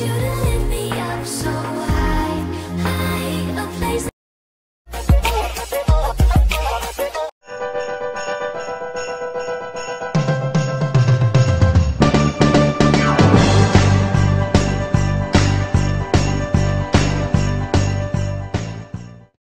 you to lift me up so high